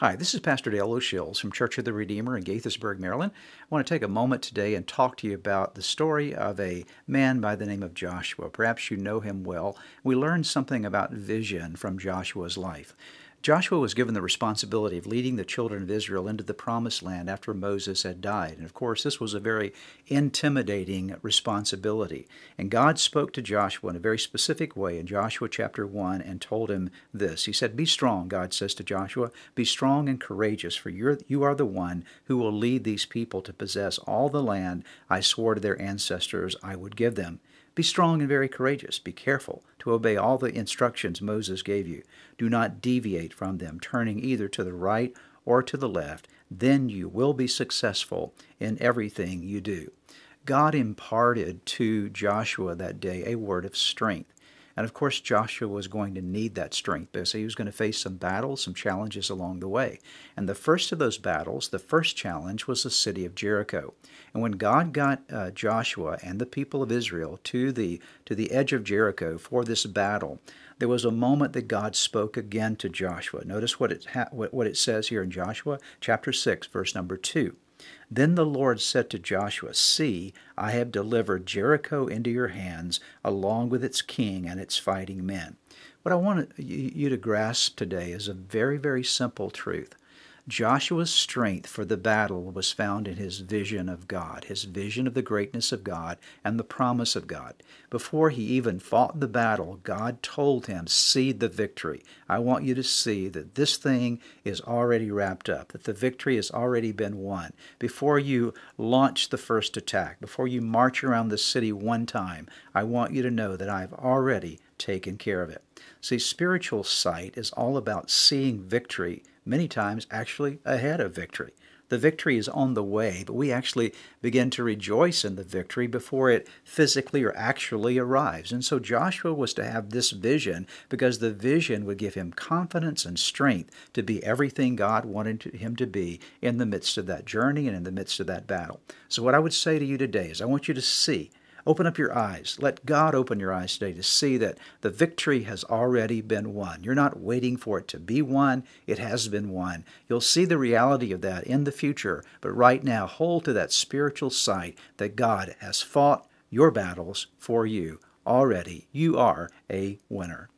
Hi, this is Pastor Dale O'Shields from Church of the Redeemer in Gaithersburg, Maryland. I want to take a moment today and talk to you about the story of a man by the name of Joshua. Perhaps you know him well. We learned something about vision from Joshua's life. Joshua was given the responsibility of leading the children of Israel into the promised land after Moses had died. And of course, this was a very intimidating responsibility. And God spoke to Joshua in a very specific way in Joshua chapter 1 and told him this. He said, Be strong, God says to Joshua, be strong and courageous, for you're, you are the one who will lead these people to possess all the land I swore to their ancestors I would give them. Be strong and very courageous. Be careful to obey all the instructions Moses gave you. Do not deviate from them, turning either to the right or to the left. Then you will be successful in everything you do. God imparted to Joshua that day a word of strength. And of course, Joshua was going to need that strength because he was going to face some battles, some challenges along the way. And the first of those battles, the first challenge, was the city of Jericho. And when God got uh, Joshua and the people of Israel to the to the edge of Jericho for this battle, there was a moment that God spoke again to Joshua. Notice what it ha- what it says here in Joshua chapter six, verse number two. Then the Lord said to Joshua, See, I have delivered Jericho into your hands, along with its king and its fighting men. What I want you to grasp today is a very, very simple truth. Joshua's strength for the battle was found in his vision of God, his vision of the greatness of God and the promise of God. Before he even fought the battle, God told him, See the victory. I want you to see that this thing is already wrapped up, that the victory has already been won. Before you launch the first attack, before you march around the city one time, I want you to know that I've already taken care of it. See, spiritual sight is all about seeing victory many times actually ahead of victory. The victory is on the way, but we actually begin to rejoice in the victory before it physically or actually arrives. And so Joshua was to have this vision because the vision would give him confidence and strength to be everything God wanted him to be in the midst of that journey and in the midst of that battle. So, what I would say to you today is I want you to see Open up your eyes. Let God open your eyes today to see that the victory has already been won. You're not waiting for it to be won, it has been won. You'll see the reality of that in the future, but right now, hold to that spiritual sight that God has fought your battles for you already. You are a winner.